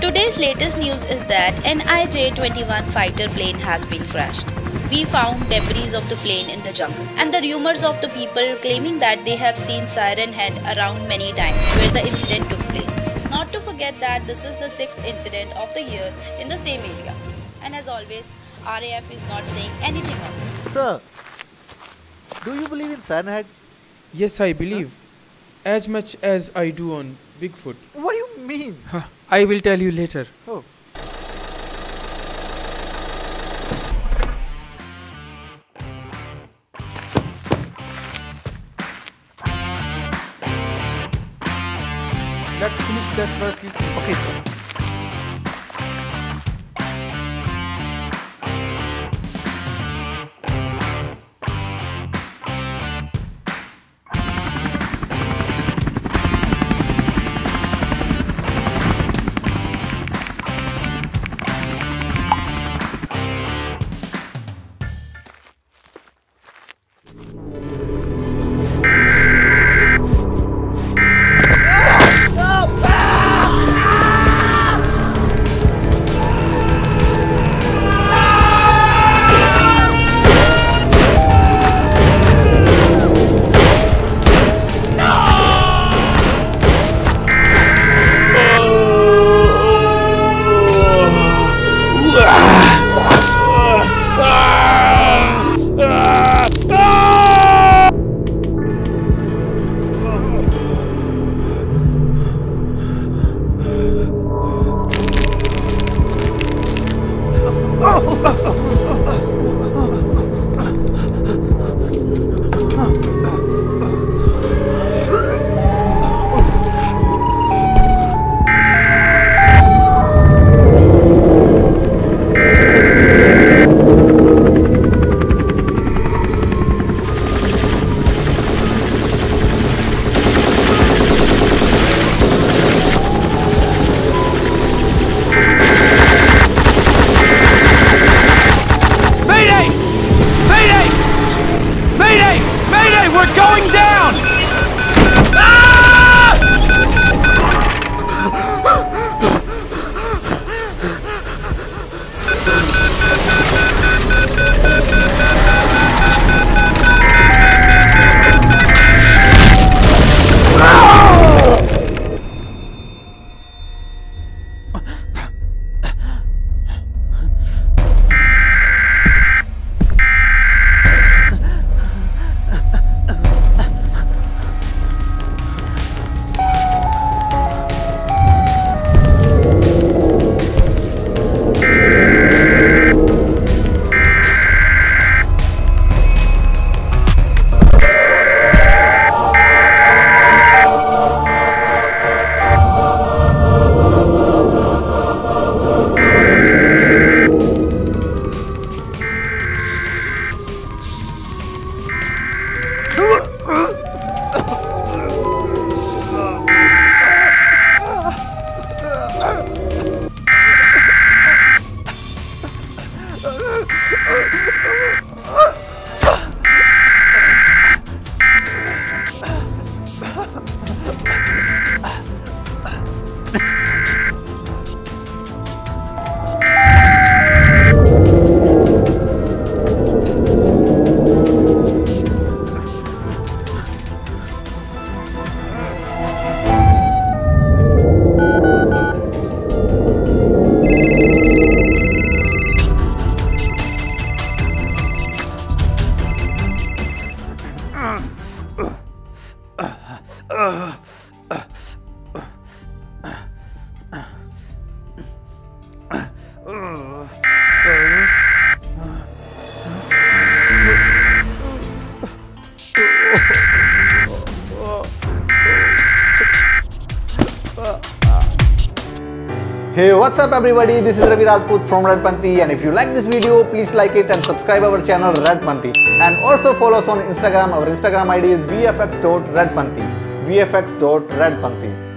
Today's latest news is that an IJ-21 fighter plane has been crashed. We found debris of the plane in the jungle and the rumors of the people claiming that they have seen Siren Head around many times where the incident took place. Not to forget that this is the sixth incident of the year in the same area. And as always, RAF is not saying anything on it. Sir, do you believe in Siren Head? Yes, I believe. As much as I do on Bigfoot. What do you mean? I will tell you later. Oh. Let's finish that work. Okay, sir. Hey, what's up everybody? This is Ravi Rajput from Red Panti and if you like this video, please like it and subscribe our channel Red Panti. And also follow us on Instagram. Our Instagram ID is vfx.redpanti. We F X dot red पंक्ति।